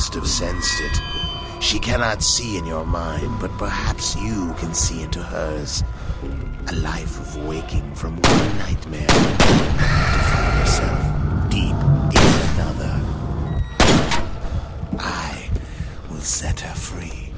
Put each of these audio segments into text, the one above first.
must have sensed it. She cannot see in your mind, but perhaps you can see into hers. A life of waking from one nightmare to find yourself deep in another. I will set her free.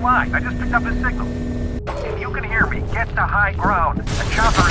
Line. I just picked up his signal. If you can hear me, get to high ground. A chopper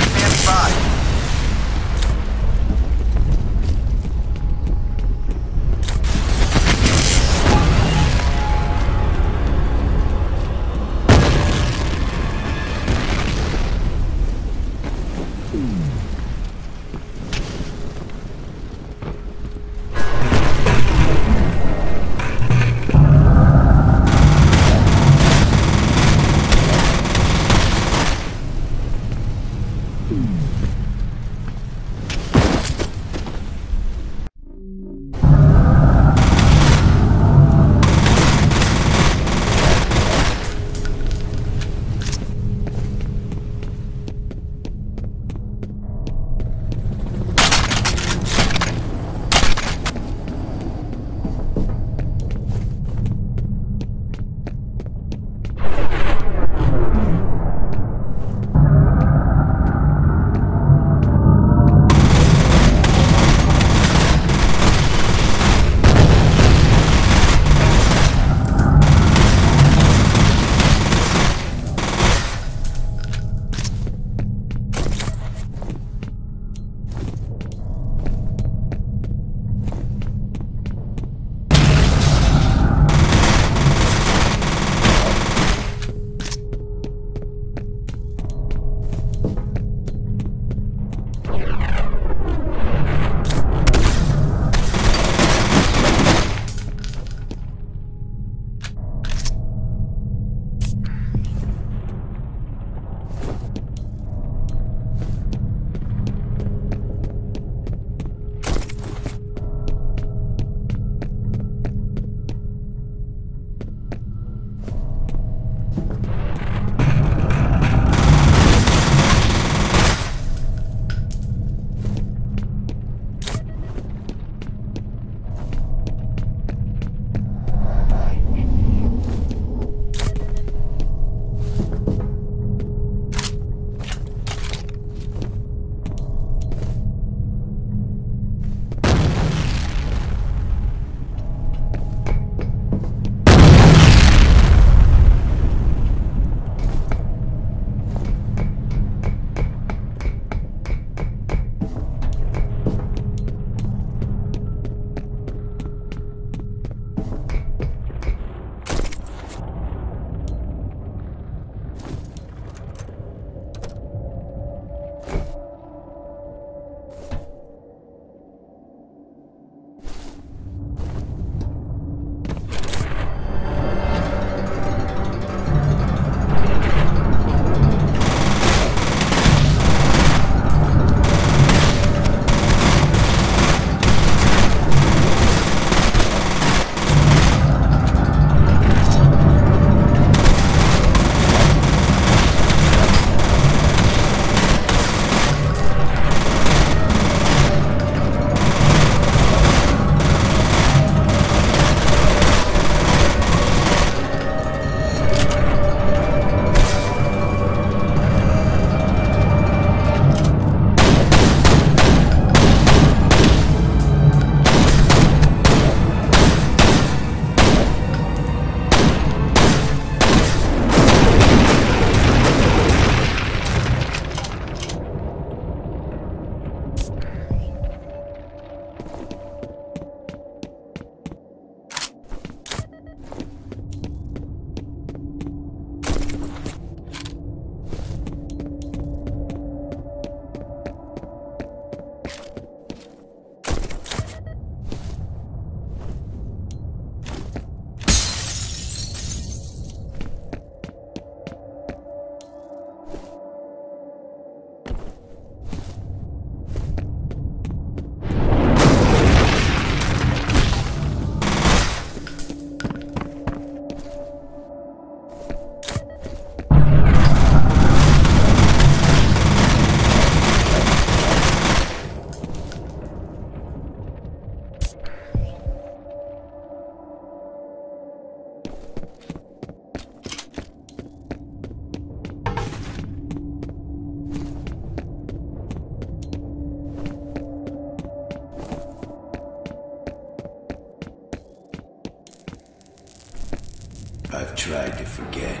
tried to forget.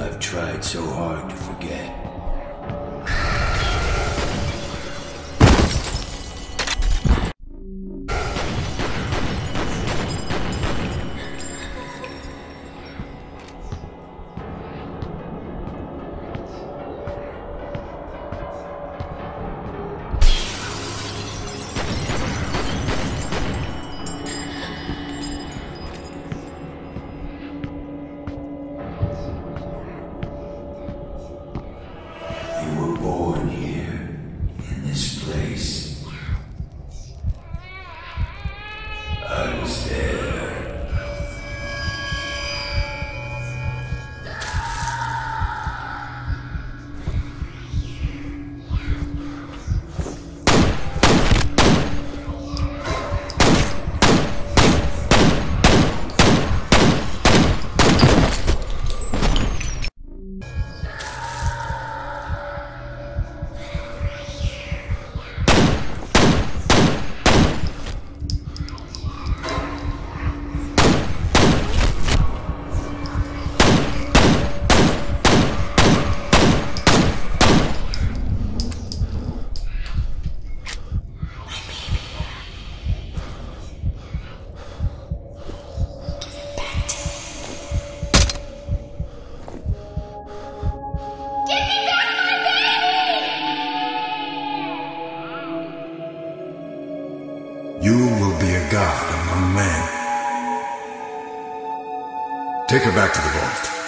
I've tried so hard to forget. You will be a god among men. Take her back to the vault.